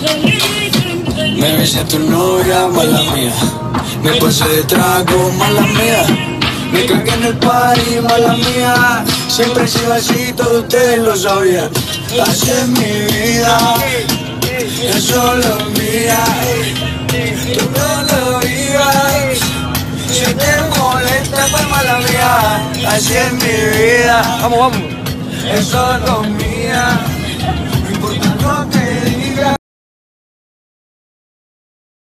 Me besé a tu novia, mala mía. Me pasé de trago, mala mía. Me cagué en el party, mala mía. Siempre he sido así, todos ustedes lo sabían. Así es mi vida, es solo mía. Tú no lo vivas. Si te molesta, pues mala mía. Así es mi vida, Vamos, vamos. es solo mía.